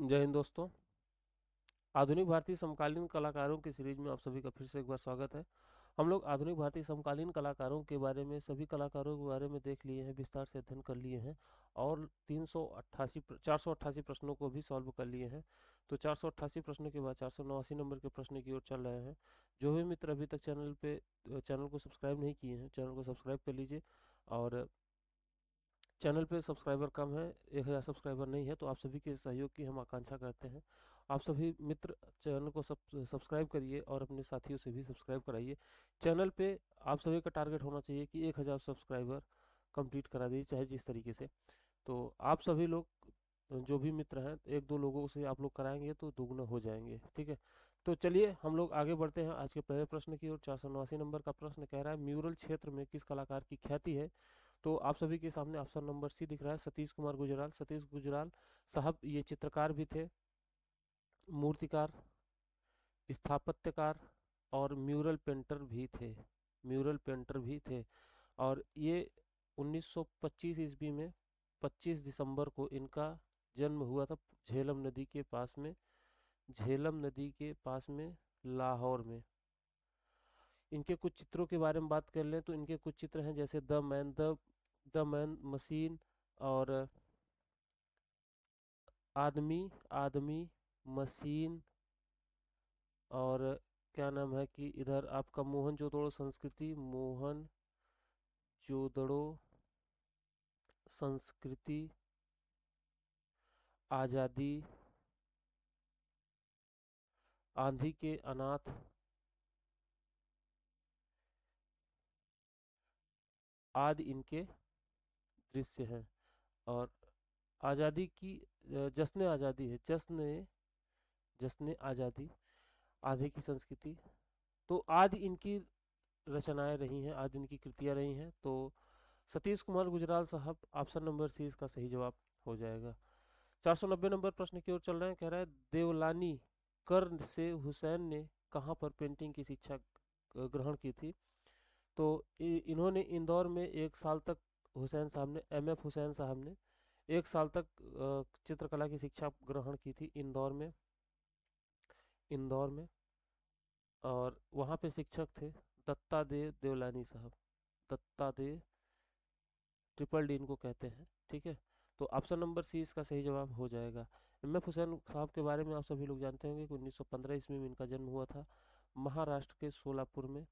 जय हिंद दोस्तों। आधुनिक भारतीय समकालीन कलाकारों की सीरीज़ में आप सभी का फिर से एक बार स्वागत है। हम लोग आधुनिक भारतीय समकालीन कलाकारों के बारे में, सभी कलाकारों के बारे में देख लिए हैं, विस्तार से अध्ययन कर लिए हैं और तीन सौ अट्ठासी चार सौ अट्ठासी प्रश्नों को भी सॉल्व कर लिए हैं। तो चार सौ अट्ठासी प्रश्नों के बाद चार सौ नवासी नंबर के प्रश्न की ओर चल रहे हैं। जो भी मित्र अभी तक चैनल पे, चैनल को सब्सक्राइब नहीं किए हैं, चैनल को सब्सक्राइब कर लीजिए और चैनल पे सब्सक्राइबर कम है, एक हज़ार सब्सक्राइबर नहीं है तो आप सभी के सहयोग की हम आकांक्षा करते हैं। आप सभी मित्र, चैनल को सब, सब्सक्राइब करिए और अपने साथियों से भी सब्सक्राइब कराइए। चैनल पे आप सभी का टारगेट होना चाहिए कि एक हज़ार सब्सक्राइबर कंप्लीट करा दीजिए, चाहे जिस तरीके से। तो आप सभी लोग, जो भी मित्र हैं, एक दो लोगों से आप लोग कराएँगे तो दोगुना हो जाएँगे, ठीक है? तो चलिए हम लोग आगे बढ़ते हैं। आज के पहले प्रश्न की ओर, चार सौ नवासी नंबर का प्रश्न कह रहा है, म्यूरल क्षेत्र में किस कलाकार की ख्याति है? तो आप सभी के सामने ऑप्शन नंबर सी दिख रहा है, सतीश कुमार गुजराल। सतीश गुजराल साहब, ये चित्रकार भी थे, मूर्तिकार, स्थापत्यकार और म्यूरल पेंटर भी थे, म्यूरल पेंटर भी थे। और ये 1925 ईस्वी में 25 दिसंबर को इनका जन्म हुआ था झेलम नदी के पास में, झेलम नदी के पास में, लाहौर में। इनके कुछ चित्रों के बारे में बात कर लें तो इनके कुछ चित्र हैं, जैसे the man, the the man machine और आदमी आदमी मशीन और क्या नाम है कि इधर आपका मोहन जोदड़ो संस्कृति, मोहन जोदड़ो संस्कृति, आज़ादी, आंधी के अनाथ, आदि इनके दृश्य हैं और आज़ादी की जश्न आज़ादी है, जश्न जश्न आज़ादी, आधे की संस्कृति। तो आदि इनकी रचनाएँ रही हैं आदि इनकी कृतियाँ रही हैं तो सतीश कुमार गुजराल साहब, ऑप्शन नंबर सी इसका सही जवाब हो जाएगा। 490 नंबर प्रश्न की ओर चल रहे हैं, कह रहा है, देवलानी कर्ण से हुसैन ने कहाँ पर पेंटिंग की शिक्षा ग्रहण की थी? तो इन्होंने इंदौर में एक साल तक हुसैन साहब ने, एम एफ़ हुसैन साहब ने एक साल तक चित्रकला की शिक्षा ग्रहण की थी इंदौर में इंदौर में, और वहाँ पे शिक्षक थे दत्ता देव देवलानी साहब। दत्ता देव ट्रिपल डी इनको कहते हैं, ठीक है? तो ऑप्शन नंबर सी इसका सही जवाब हो जाएगा। एम एफ़ हुसैन साहब के बारे में आप सभी लोग जानते होंगे कि 1915 ईस्वी में इनका जन्म हुआ था महाराष्ट्र के सोलापुर में।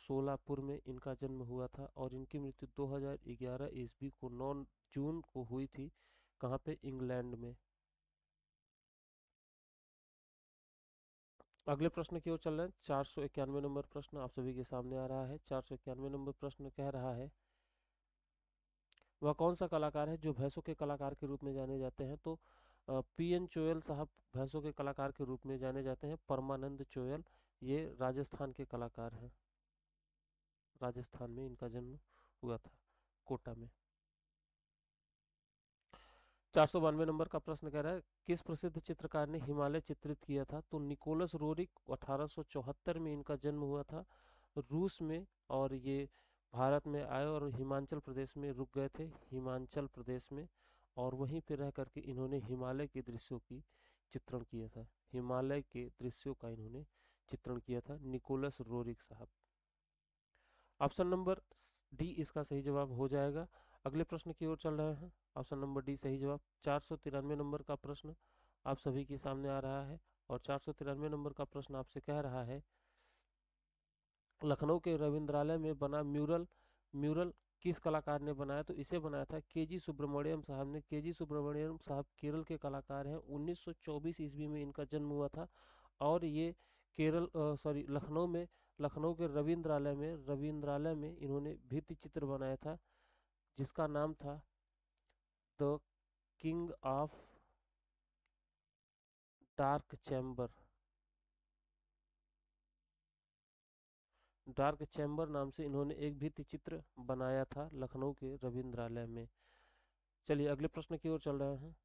सोलापुर में इनका जन्म हुआ था और इनकी मृत्यु 2011 ईस्वी को 9 जून को हुई थी, कहाँ पे? इंग्लैंड में। अगले प्रश्न की ओर चल रहे हैं। चार सौ इक्यानवे नंबर प्रश्न आप सभी के सामने आ रहा है। चार सौ इक्यानवे नंबर प्रश्न कह रहा है, वह कौन सा कलाकार है जो भैंसों के कलाकार के रूप में जाने जाते हैं? तो पी एन चोयल साहब भैंसों के कलाकार के रूप में जाने जाते हैं। परमानंद चोयल, ये राजस्थान के कलाकार हैं। राजस्थान में इनका जन्म हुआ था, कोटा में। चार सौ बानवे नंबर का प्रश्न कह रहा है, किस प्रसिद्ध चित्रकार ने हिमालय चित्रित किया था? तो निकोलस रोरिक 1874 में इनका जन्म हुआ था, रूस में, और ये भारत में आए और हिमाचल प्रदेश में रुक गए थे, हिमाचल प्रदेश में, और वहीं पर रह करके इन्होंने हिमालय के दृश्यों की चित्रण किया था, हिमालय के दृश्यों का इन्होंने चित्रण किया था, निकोलस रोरिक साहब। ऑप्शन नंबर डी इसका सही जवाब हो जाएगा। अगले प्रश्न की ओर चल रहे हैं। ऑप्शन नंबर डी सही जवाब। चार सौ तिरानवे नंबर का प्रश्न आप सभी के सामने आ रहा है और चार सौ तिरानवे नंबर का प्रश्न आपसे कह रहा है। लखनऊ के रविंद्रालय में बना म्यूरल म्यूरल किस कलाकार ने बनाया? तो इसे बनाया था के जी सुब्रमण्यम साहब ने। के जी सुब्रमण्यम साहब केरल के कलाकार हैं। 1924 ईस्वी में इनका जन्म हुआ था और ये केरल सॉरी, लखनऊ में लखनऊ के रविंद्रालय में रविंद्रालय में इन्होंने भित्ति चित्र बनाया था, जिसका नाम था the king of dark chamber. Dark chamber नाम से इन्होंने एक भित्ति चित्र बनाया था लखनऊ के रविंद्रालय में। चलिए अगले प्रश्न की ओर चल रहे हैं।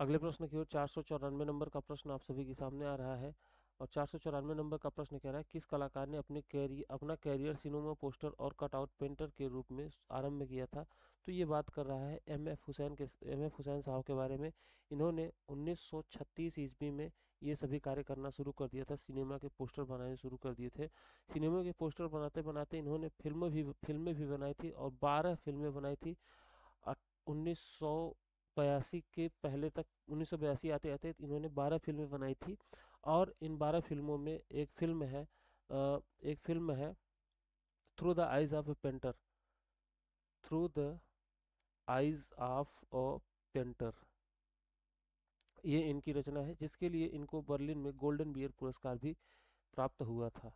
अगले प्रश्न की ओर चार सौ चौरानवे नंबर का प्रश्न आप सभी के सामने आ रहा है। और चार सौ चौरानवे नंबर का प्रश्न कह रहा है, किस कलाकार ने अपने कैरियर अपना कैरियर सिनेमा पोस्टर और कटआउट पेंटर के रूप में आरंभ किया था? तो ये बात कर रहा है एम एफ़ हुसैन के एम एफ़ हुसैन साहब के बारे में। इन्होंने 1936 ईस्वी में ये सभी कार्य करना शुरू कर दिया था, सिनेमा के पोस्टर बनाने शुरू कर दिए थे। सिनेमा के पोस्टर बनाते बनाते इन्होंने फ़िल्में भी फ़िल्में भी बनाई थी और बारह फ़िल्में बनाई थी। उन्नीस सौ बयासी के पहले तक, उन्नीस सौ बयासी आते आते इन्होंने बारह फ़िल्में बनाई थी। और इन बारह फ़िल्मों में एक फ़िल्म है एक फ़िल्म है through the eyes of a painter through the eyes of a painter ये इनकी रचना है, जिसके लिए इनको बर्लिन में गोल्डन बियर पुरस्कार भी प्राप्त हुआ था।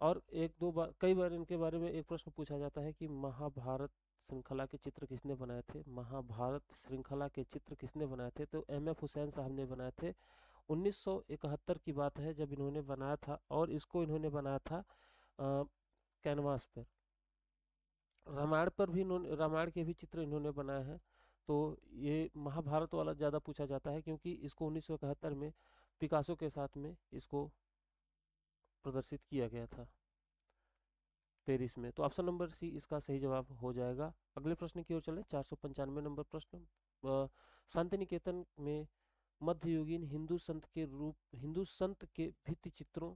और एक दो बार, कई बार इनके बारे में एक प्रश्न पूछा जाता है कि महाभारत श्रृंखला के चित्र किसने बनाए थे? महाभारत श्रृंखला के चित्र किसने बनाए थे? तो एम एफ़ हुसैन साहब ने बनाए थे। 1971 की बात है, जब इन्होंने बनाया था और इसको इन्होंने बनाया था कैनवास पर। रामायण पर भी इन्होंने, रामायण के भी चित्र इन्होंने बनाए हैं। तो ये महाभारत वाला ज़्यादा पूछा जाता है क्योंकि इसको उन्नीस सौ इकहत्तर में पिकासो के साथ में इसको प्रदर्शित किया गया था, पेरिस में। तो ऑप्शन नंबर सी, इसका सही जवाब हो जाएगा। अगले प्रश्न की ओर चले। चार सौ पंचानवे नंबर प्रश्न। शांति निकेतन में मध्ययुगीन हिंदू संत के रूप, हिंदू संत के भित्ति चित्रों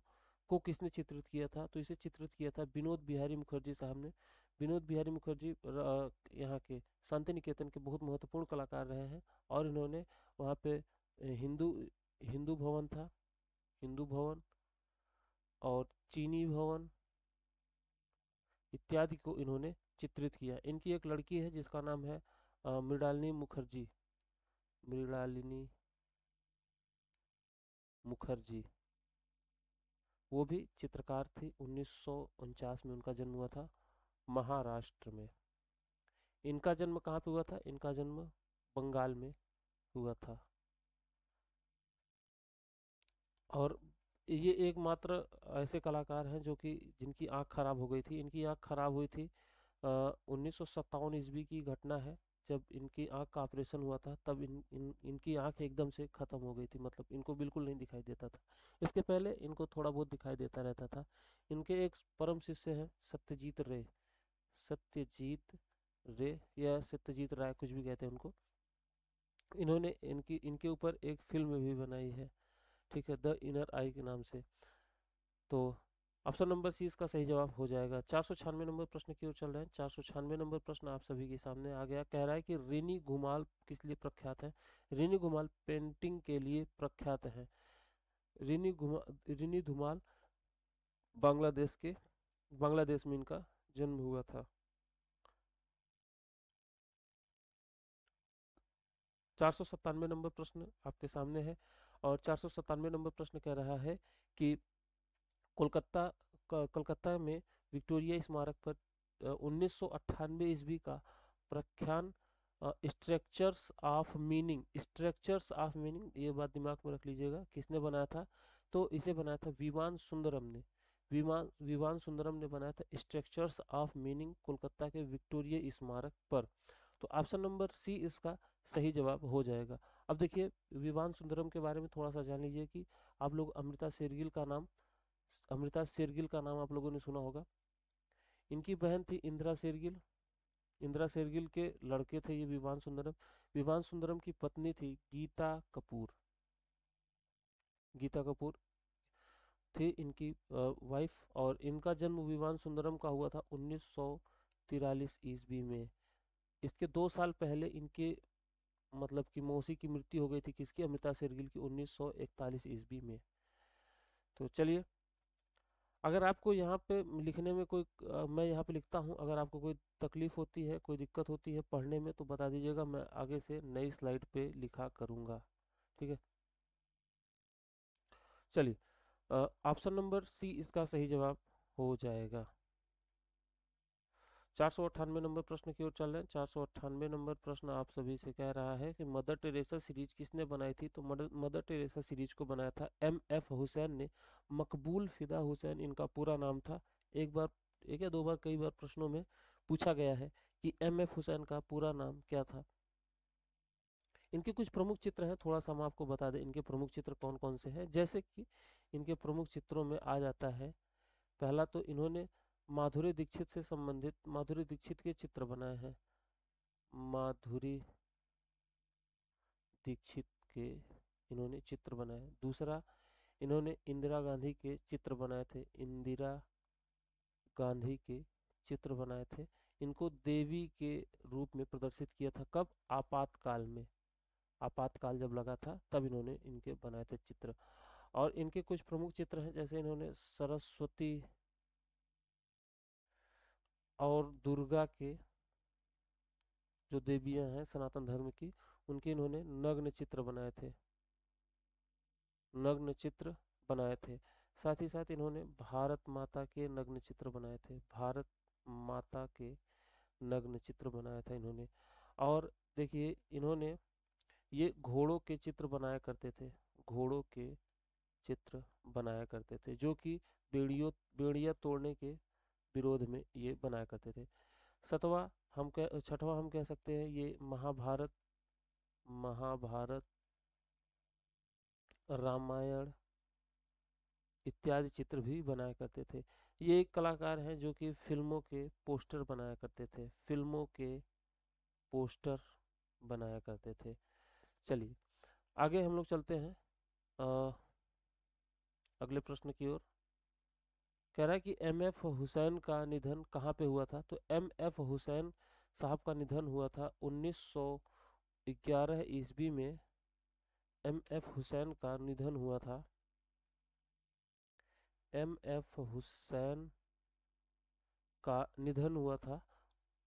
को किसने चित्रित किया था? तो इसे चित्रित किया था विनोद बिहारी मुखर्जी साहब ने। विनोद बिहारी मुखर्जी यहाँ के शांति निकेतन के बहुत महत्वपूर्ण कलाकार रहे हैं और इन्होंने वहाँ पे हिंदू हिंदू भवन था, हिंदू भवन और चीनी भवन इत्यादि को इन्होंने चित्रित किया। इनकी एक लड़की है जिसका नाम है मृणालिनी मुखर्जी। मृणालिनी मुखर्जी। वो भी चित्रकार थी, उन्नीस सौ उनचास में उनका जन्म हुआ था, महाराष्ट्र में। इनका जन्म कहाँ पे हुआ था? इनका जन्म बंगाल में हुआ था। और ये एकमात्र ऐसे कलाकार हैं जो कि जिनकी आँख खराब हो गई थी। इनकी आँख खराब हुई थी उन्नीस सौ ईस्वी की घटना है। जब इनकी आँख का ऑपरेशन हुआ था तब इन, इन इनकी आँख एकदम से ख़त्म हो गई थी मतलब इनको बिल्कुल नहीं दिखाई देता था। इसके पहले इनको थोड़ा बहुत दिखाई देता रहता था। इनके एक परम शिष्य हैं सत्यजीत रे। सत्यजीत रे या सत्यजीत राय कुछ भी कहते हैं उनको। इन्होंने इनकी इनके ऊपर एक फ़िल्म भी बनाई है ठीक है द इनर आई के नाम से। तो ऑप्शन नंबर सी इसका सही जवाब हो जाएगा। चार सौ छियानवे नंबर प्रश्न की ओर चल रहे हैं। चार सौ छियानवे नंबर प्रश्न आप सभी के सामने आ गया। कह रहा है कि रिनी घुमाल किस लिए प्रख्यात है? रिनी घुमाल पेंटिंग के लिए प्रख्यात है। रिनी घुमा रिनी धुमाल बांग्लादेश के, बांग्लादेश में इनका जन्म हुआ था। चार सौ सत्तानवे नंबर प्रश्न आपके सामने है और चार सौ सत्तानवे नंबर प्रश्न कह रहा है कि कोलकाता कोलकाता में विक्टोरिया स्मारक पर उन्नीस सौ अट्ठानबे ईस्वी का प्रख्यान structures of meaning structures of meaning ये बात दिमाग में रख लीजिएगा, किसने बनाया था? तो इसे बनाया था विमान सुंदरम ने। विमान विमान सुंदरम ने बनाया था स्ट्रक्चर्स ऑफ़ मीनिंग कोलकाता के विक्टोरिया स्मारक पर। तो ऑप्शन नंबर सी इसका सही जवाब हो जाएगा। अब देखिए विमान सुंदरम के बारे में थोड़ा सा जान लीजिए कि आप लोग अमृता शेरगिल का नाम अमृता शेरगिल का नाम आप लोगों ने सुना होगा। इनकी बहन थी इंदिरा शेरगिल इंदिरा शेरगिल के लड़के थे ये विवान सुंदरम। विवान सुंदरम की पत्नी थी गीता कपूर। गीता कपूर थे इनकी वाइफ और इनका जन्म विवान सुंदरम का हुआ था उन्नीस ईस्वी में। इसके दो साल पहले इनके मतलब कि मौसी की मृत्यु हो गई थी किसकी? अमृता शेरगिल की 1941 ईस्वी में। तो चलिए अगर आपको यहाँ पे लिखने में कोई मैं यहाँ पे लिखता हूँ, अगर आपको कोई तकलीफ़ होती है, कोई दिक्कत होती है पढ़ने में तो बता दीजिएगा, मैं आगे से नई स्लाइड पे लिखा करूँगा। ठीक है? चलिए ऑप्शन नंबर सी इसका सही जवाब हो जाएगा। चार सौ अट्ठानवे नंबर प्रश्न की ओर चल रहे हैं। चार सौ अट्ठानवे नंबर प्रश्न आप सभी से कह रहा है कि मदर टेरेसा सीरीज़ किसने बनाई थी? तो मदर टेरेसा सीरीज़ को बनाया था एम एफ़ हुसैन ने। मकबूल फिदा हुसैन इनका पूरा नाम था। एक बार, एक या दो बार कई बार प्रश्नों में पूछा गया है कि एम एफ़ हुसैन का पूरा नाम क्या था। इनके कुछ प्रमुख चित्र हैं, थोड़ा सा हम आपको बता दें, इनके प्रमुख चित्र कौन कौन से हैं? जैसे कि इनके प्रमुख चित्रों में आ जाता है, पहला तो इन्होंने माधुरी दीक्षित से संबंधित, माधुरी दीक्षित के चित्र बनाए हैं। माधुरी दीक्षित के इन्होंने चित्र बनाए दूसरा, इन्होंने इंदिरा गांधी के चित्र बनाए थे। इंदिरा गांधी के चित्र बनाए थे। इनको देवी के रूप में प्रदर्शित किया था। कब? आपातकाल में। आपातकाल जब लगा था, तब इन्होंने इनके बनाए थे चित्र। और इनके कुछ प्रमुख चित्र हैं, जैसे इन्होंने सरस्वती और दुर्गा के जो देवियाँ हैं, सनातन धर्म की, उनके इन्होंने नग्न चित्र बनाए थे। नग्न चित्र बनाए थे। साथ ही साथ इन्होंने भारत माता के नग्न चित्र बनाए थे। भारत माता के नग्न चित्र बनाया था इन्होंने। और देखिए, इन्होंने ये घोड़ों के चित्र बनाया करते थे। घोड़ों के चित्र बनाया करते थे, जो कि बेड़ियों, बेड़िया तोड़ने के विरोध में ये बनाया करते थे। सतवा हम कह छठवा हम कह सकते हैं ये महाभारत महाभारत रामायण इत्यादि चित्र भी बनाया करते थे। ये एक कलाकार हैं जो कि फ़िल्मों के पोस्टर बनाया करते थे फ़िल्मों के पोस्टर बनाया करते थे। चलिए आगे हम लोग चलते हैं। आ, अगले प्रश्न की ओर। कह रहा है कि एम एफ़ हुसैन का निधन कहाँ पे हुआ था? तो एम एफ़ हुसैन साहब का निधन हुआ था 1911 ईस्वी में। एम एफ़ हुसैन का निधन हुआ था। एम एफ़ हुसैन का निधन हुआ था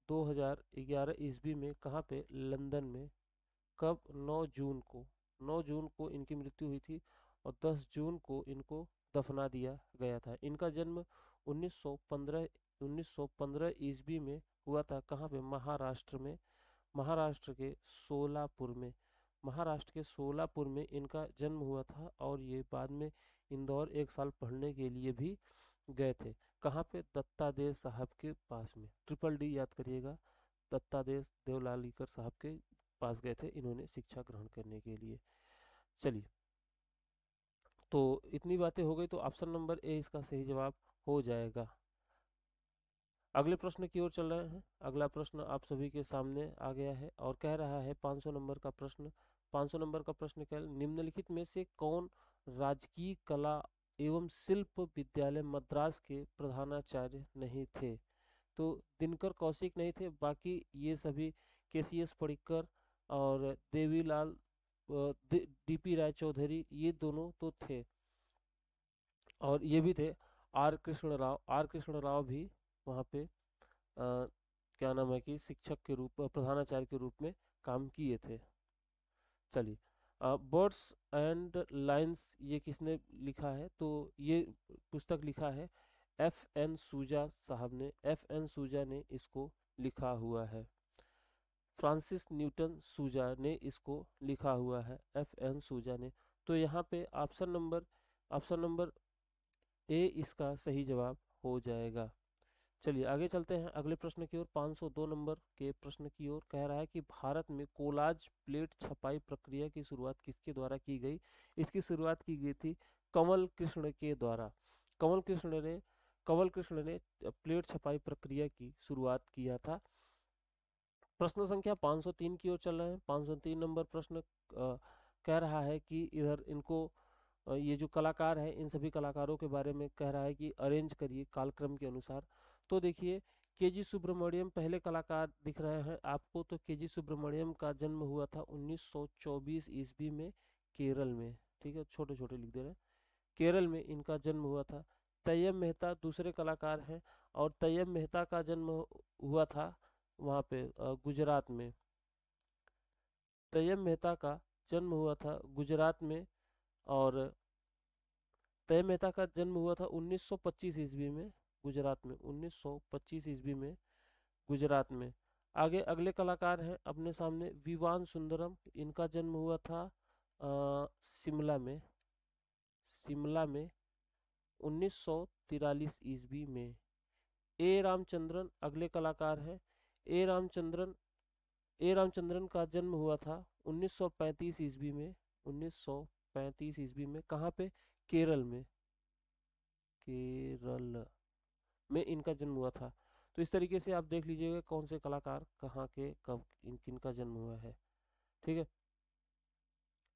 2011 ईस्वी में कहाँ पे? लंदन में। कब? 9 जून को। 9 जून को इनकी मृत्यु हुई थी और 10 जून को इनको दफना दिया गया था। इनका जन्म 1915 1915 ईस्वी में हुआ था। कहाँ पे? महाराष्ट्र में। महाराष्ट्र के सोलापुर में। महाराष्ट्र के सोलापुर में इनका जन्म हुआ था और ये बाद में इंदौर एक साल पढ़ने के लिए भी गए थे। कहाँ पे? दत्तादेव साहब के पास में। ट्रिपल डी याद करिएगा। दत्तादेव देवलालीकर साहब के पास गए थे। इन्होंने शिक्षा ग्रहण करने के लिए। चलिए। तो इतनी बातें हो गई तो ऑप्शन नंबर ए इसका सही जवाब हो जाएगा। अगले प्रश्न की ओर चल रहे हैं। अगला प्रश्न आप सभी के सामने आ गया है और कह रहा है 500 नंबर का प्रश्न। 500 नंबर का प्रश्न क्या निम्नलिखित में से कौन राजकीय कला एवं शिल्प विद्यालय मद्रास के प्रधानाचार्य नहीं थे? तो दिनकर कौशिक नहीं थे, बाकी ये सभी के सी एस पडिक्कर और देवीलाल डीपी राय चौधरी ये दोनों तो थे। और ये भी थे। आर कृष्ण राव आर कृष्ण राव भी वहाँ पे आ, क्या नाम है कि शिक्षक के रूप प्रधानाचार्य के रूप में काम किए थे। चलिए बर्ड्स एंड लाइंस ये किसने लिखा है? तो ये पुस्तक लिखा है एफ़ एन सूजा साहब ने। एफ़ एन सूजा ने इसको लिखा हुआ है। फ्रांसिस न्यूटन सूजा ने इसको लिखा हुआ है, एफ़ एन सूजा ने। तो यहाँ पे option number option number A इसका सही जवाब हो जाएगा। चलिए आगे चलते हैं, अगले प्रश्न की ओर। 502 नंबर के प्रश्न की ओर कह रहा है कि भारत में कोलाज प्लेट छपाई प्रक्रिया की शुरुआत किसके द्वारा की गई? इसकी शुरुआत की गई थी कमल कृष्ण के द्वारा। कमल कृष्ण ने, कमल कृष्ण ने प्लेट छपाई प्रक्रिया की शुरुआत किया था। प्रश्न संख्या 503 की ओर चल रहे हैं। 503 नंबर प्रश्न कह रहा है कि इधर इनको ये जो कलाकार हैं, इन सभी कलाकारों के बारे में कह रहा है कि अरेंज करिए कालक्रम के अनुसार। तो देखिए के जी सुब्रमण्यम पहले कलाकार दिख रहे हैं। आपको तो के जी सुब्रमण्यम का जन्म हुआ था 1924 ईस्वी में केरल में, ठीक है? छोटे छोटे लिख दे रहे हैं। केरल में इनका जन्म हुआ था। तैयब मेहता दूसरे कलाकार हैं और तैयब मेहता का जन्म हुआ था वहाँ पे गुजरात में। तैयब मेहता का जन्म हुआ था गुजरात में और तय मेहता का जन्म हुआ था 1925 ईस्वी में गुजरात में 1925 ईस्वी में गुजरात में। आगे अगले कलाकार हैं, अपने सामने विवान सुंदरम, इनका जन्म हुआ था शिमला में शिमला में उन्नीस ईस्वी में। ए. रामचंद्रन, अगले कलाकार हैं ए रामचंद्रन ए रामचंद्रन का जन्म हुआ था 1935 ईस्वी में 1935 ईस्वी में, कहाँ पे? केरल में। केरल में इनका जन्म हुआ था। तो इस तरीके से आप देख लीजिएगा कौन से कलाकार कहाँ के, कब इन किन का जन्म हुआ है। ठीक है?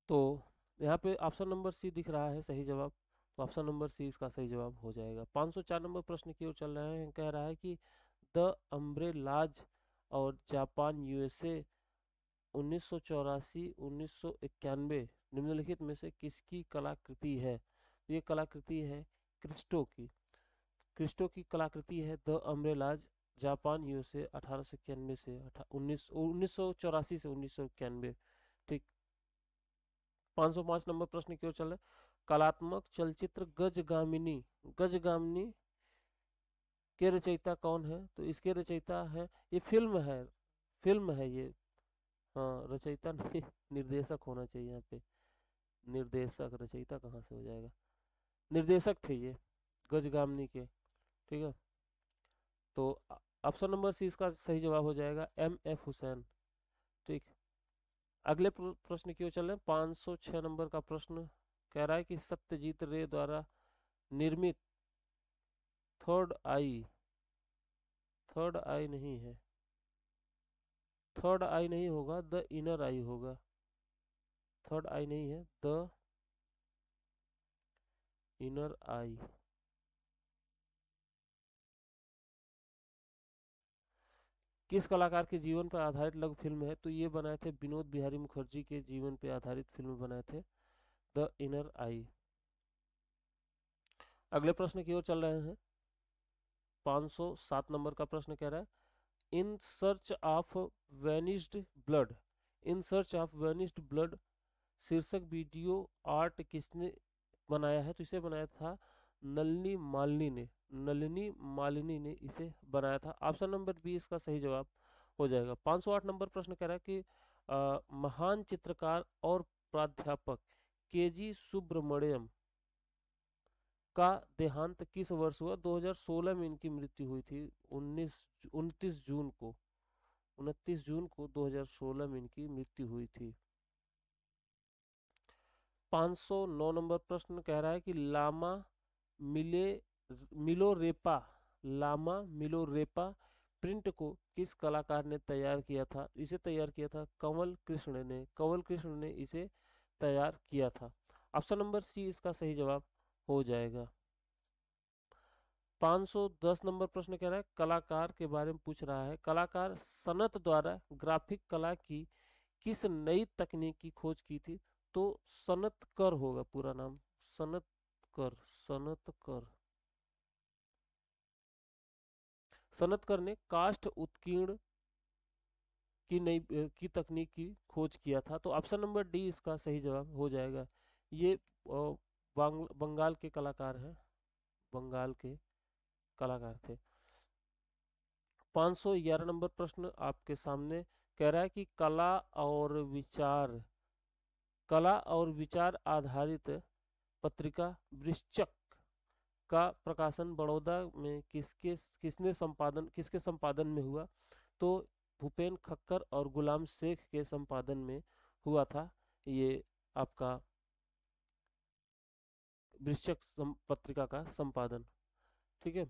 तो यहाँ पे ऑप्शन नंबर सी दिख रहा है सही जवाब। तो ऑप्शन नंबर सी इसका सही जवाब हो जाएगा। 504 नंबर प्रश्न की ओर चल रहे हैं। कह रहा है कि द अम्ब्रेलाज और जापान, यूएसए उन्नीस सौ चौरासी, उन्नीस सौ इक्यानवे निम्नलिखित में से किसकी कलाकृति है? ये कलाकृति है क्रिस्टो की। क्रिस्टो की कलाकृति है द अम्ब्रेलाज, जापान, यूएसए अठारह सौ इक्यानवे से उन्नीस उन्नीस सौ चौरासी से उन्नीस सौ इक्यानवे। ठीक। 505 नंबर प्रश्न की ओर चल रहे कलात्मक चलचित्र गजगामिनी गजगामिनी के रचयिता कौन है? तो इसके रचयिता है, ये फ़िल्म है फ़िल्म है ये। हाँ रचयिता नहीं, निर्देशक होना चाहिए यहाँ पे। निर्देशक, रचयिता कहाँ से हो जाएगा? निर्देशक थे ये, गजगामनी के, ठीक है? तो ऑप्शन नंबर सी इसका सही जवाब हो जाएगा, एम एफ़ हुसैन। ठीक। अगले प्रश्न की ओर चल रहे हैं, पाँच सौ छः नंबर का प्रश्न कह रहा है कि सत्यजीत रे द्वारा निर्मित थर्ड आई थर्ड आई नहीं है। थर्ड आई नहीं होगा, द इनर आई होगा। थर्ड आई नहीं है, द इनर आई। किस कलाकार के जीवन पर आधारित लघु फ़िल्म है? तो ये बनाए थे विनोद बिहारी मुखर्जी के जीवन पर आधारित फ़िल्म बनाए थे, द इनर आई। अगले प्रश्न की ओर चल रहे हैं। 507 नंबर का प्रश्न कह रहा है। In search of vanished blood in search of vanished blood शीर्षक वीडियो आर्ट किसने बनाया है? तो इसे बनाया था नलनी मालिनी ने नलिनी मालिनी ने इसे बनाया था। ऑप्शन नंबर बी इसका सही जवाब हो जाएगा। 508 नंबर प्रश्न कह रहा है कि आ, महान चित्रकार और प्राध्यापक के जी सुब्रमण्यम का देहांत किस वर्ष हुआ? 2016 में इनकी मृत्यु हुई थी 19 उनतीस जून को 29 जून को 2016 में इनकी मृत्यु हुई थी। 509 नंबर प्रश्न कह रहा है कि लामा मिले मिलोरेपा लामा मिलोरेपा प्रिंट को किस कलाकार ने तैयार किया था? इसे तैयार किया था कंवल कृष्ण ने, कंवल कृष्ण ने इसे तैयार किया था। ऑप्शन नंबर सी इसका सही जवाब हो जाएगा। 510 नंबर प्रश्न कह रहा है, कलाकार के बारे में पूछ रहा है। कलाकार सनत द्वारा ग्राफिक कला की किस नई तकनीक की खोज की थी? तो सनत कर होगा पूरा नाम। सनत कर सनत कर सनतकर ने काष्ठ उत्कीर्ण की नई, की तकनीक की खोज किया था। तो ऑप्शन नंबर डी इसका सही जवाब हो जाएगा। ये बंगाल के कलाकार हैं। बंगाल के कलाकार थे। 511 नंबर प्रश्न आपके सामने कह रहा है कि कला और विचार, कला और विचार आधारित पत्रिका वृश्चक का प्रकाशन बड़ौदा में किसके, किसने संपादन, किसके संपादन में हुआ? तो भूपेन खक्कर और गुलाम शेख के संपादन में हुआ था। ये आपका वृश्चक पत्रिका का संपादन। ठीक है?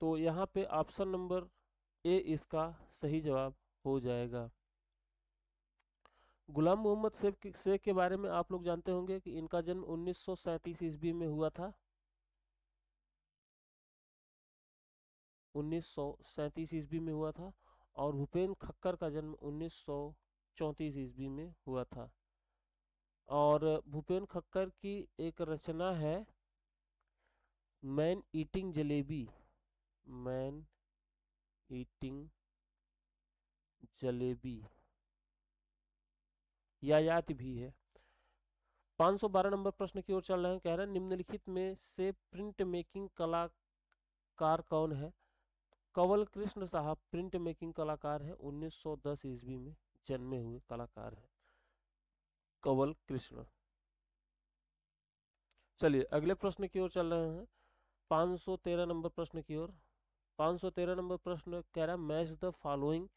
तो यहाँ पे ऑप्शन नंबर ए इसका सही जवाब हो जाएगा। गुलाम मोहम्मद शेख शेख के बारे में आप लोग जानते होंगे कि इनका जन्म उन्नीस ईस्वी में हुआ था। उन्नीस ईस्वी में हुआ था और भूपेन खक्कर का जन्म उन्नीस ईस्वी में हुआ था। और भूपेन खक्कर की एक रचना है, man eating jalebi. Man eating jalebi. यायात भी है। 512 नंबर प्रश्न की ओर चल रहे हैं, कह रहे हैं, निम्नलिखित में से प्रिंट मेकिंग कलाकार कौन है? कंवल कृष्ण साहब प्रिंट मेकिंग कलाकार हैं 1910 ईस्वी में जन्मे हुए कलाकार हैं। कंवल कृष्ण। चलिए, अगले प्रश्न की ओर चल रहे हैं। 513 नंबर प्रश्न की ओर। 513 नंबर प्रश्न कह रहा है, मैच द फॉलोइंग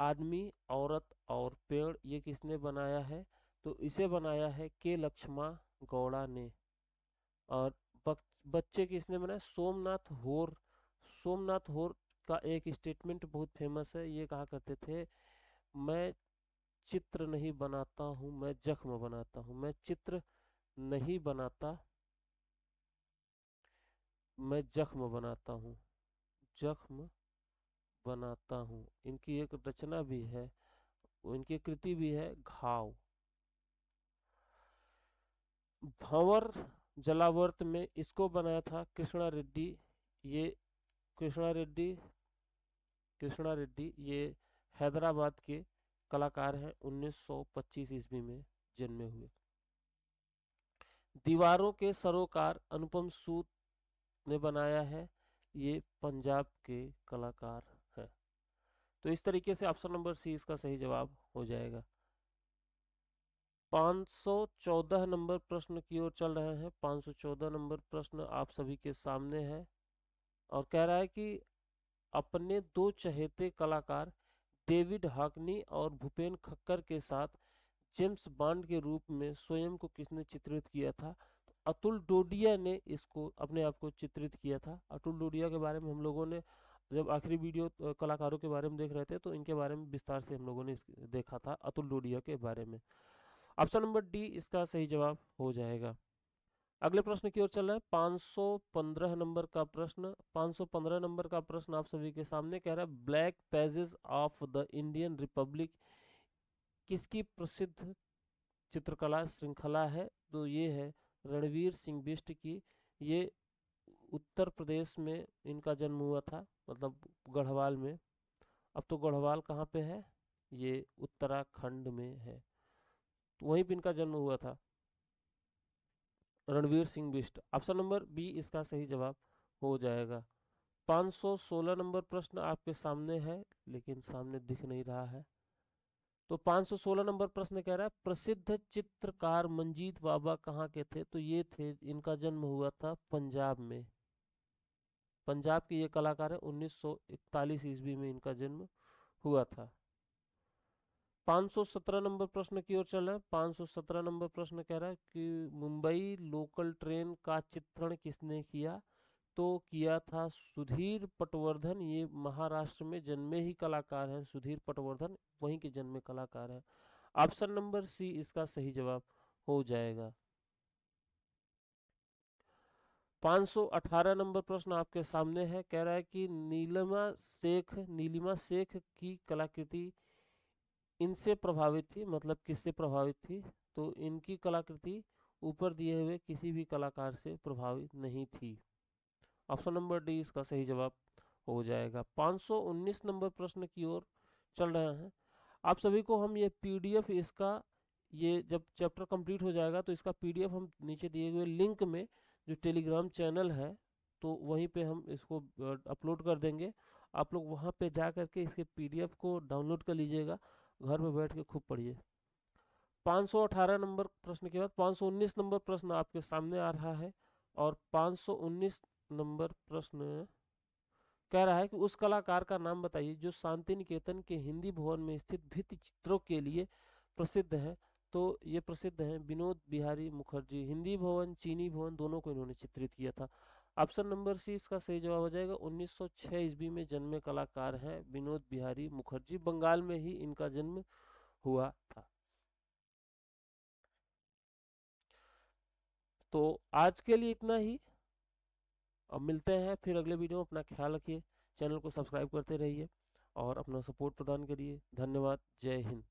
आदमी, औरत और पेड़, ये किसने बनाया है? तो इसे बनाया है के लक्ष्मा गौड़ा ने। और बच्चे किसने बनाए सोमनाथ होर। सोमनाथ होर का एक स्टेटमेंट बहुत फ़ेमस है, ये कहा करते थे, मैं चित्र नहीं बनाता हूँ, मैं जख्म बनाता हूँ। मैं चित्र नहीं बनाता, मैं जख्म बनाता हूँ। जख्म बनाता हूँ। इनकी एक रचना भी है, इनकी कृति भी है, घाव। भंवर जलावर्त में इसको बनाया था कृष्णा रेड्डी। ये कृष्णा रेड्डी कृष्णा रेड्डी, ये हैदराबाद के कलाकार हैं 1925 ईस्वी में जन्मे हुए। दीवारों के सरोकार अनुपम सूद ने बनाया है, ये पंजाब के कलाकार हैं। तो इस तरीके से ऑप्शन नंबर सी इसका सही जवाब हो जाएगा। 514 नंबर प्रश्न की ओर चल रहे हैं। 514 नंबर प्रश्न आप सभी के सामने है और कह रहा है कि अपने दो चहेते कलाकार डेविड हाकनी और भूपेन खक्कर के साथ जेम्स बॉन्ड के रूप में स्वयं को किसने चित्रित किया था? तो अतुल डोडिया ने इसको अपने आप को चित्रित किया था। अतुल डोडिया के बारे में हम लोगों ने जब आखिरी वीडियो कलाकारों के बारे में देख रहे थे तो इनके बारे में विस्तार से हम लोगों ने देखा था अतुल डोडिया के बारे में। ऑप्शन नंबर डी, इसका सही जवाब हो जाएगा। अगले प्रश्न की ओर चल रहा है। 515 नंबर का प्रश्न 515 नंबर का प्रश्न आप सभी के सामने कह रहा है, black pages of the Indian republic किसकी प्रसिद्ध चित्रकला श्रृंखला है? तो ये है रणवीर सिंह बिष्ट की। ये उत्तर प्रदेश में इनका जन्म हुआ था मतलब गढ़वाल में। अब तो गढ़वाल कहाँ पे है? ये उत्तराखंड में है। तो वहीं पे इनका जन्म हुआ था। Ranveer Singh Bisht. Option number B, इसका सही जवाब हो जाएगा। 516 नंबर प्रश्न आपके सामने है, लेकिन सामने दिख नहीं रहा है। तो 516 नंबर प्रश्न कह रहा है, प्रसिद्ध चित्रकार मंजीत बाबा कहाँ के थे? तो ये थे, इनका जन्म हुआ था पंजाब में। पंजाब के ये कलाकार है 1941 ईस्वी में इनका जन्म हुआ था। 517 नंबर प्रश्न की ओर चल रहा है। 517 नंबर प्रश्न कह रहा है कि मुंबई लोकल ट्रेन का चित्रण किसने किया? तो किया था सुधीर पटवर्धन। ये महाराष्ट्र में जन्मे ही कलाकार हैं, सुधीर पटवर्धन। वहीं के जन्मे कलाकार हैं। ऑप्शन नंबर सी, इसका सही जवाब हो जाएगा। 518 नंबर प्रश्न आपके सामने है। कह रहा है कि नीलिमा शेख नीलिमा शेख की कलाकृति इनसे प्रभावित थी मतलब किससे प्रभावित थी? तो इनकी कलाकृति ऊपर दिए हुए किसी भी कलाकार से प्रभावित नहीं थी। ऑप्शन नंबर डी, इसका सही जवाब हो जाएगा। 519 नंबर प्रश्न की ओर चल रहे हैं। आप सभी को हम ये पीडीएफ इसका, ये जब चैप्टर कंप्लीट हो जाएगा तो इसका पीडीएफ हम नीचे दिए हुए लिंक में जो टेलीग्राम चैनल है तो वहीं पे हम इसको अपलोड कर देंगे। आप लोग वहाँ पे जा करके इसके पीडीएफ को डाउनलोड कर लीजिएगा। घर में बैठ के खूब पढ़िए। 518 नंबर प्रश्न के बाद 519 नंबर प्रश्न आपके सामने आ रहा है और 519 नंबर प्रश्न कह रहा है कि उस कलाकार का नाम बताइए जो शांति निकेतन के हिंदी भवन में स्थित भित्ति चित्रों के लिए प्रसिद्ध है। तो ये प्रसिद्ध हैं विनोद बिहारी मुखर्जी। हिंदी भवन, चीनी भवन दोनों को इन्होंने चित्रित किया था। ऑप्शन नंबर सी इसका सही जवाब हो जाएगा। 1906 ईस्वी में जन्मे कलाकार हैं विनोद बिहारी मुखर्जी। बंगाल में ही इनका जन्म हुआ था। तो आज के लिए इतना ही। अब मिलते हैं फिर अगले वीडियो में। अपना ख्याल रखिए, चैनल को सब्सक्राइब करते रहिए और अपना सपोर्ट प्रदान करिए। धन्यवाद। जय हिंद।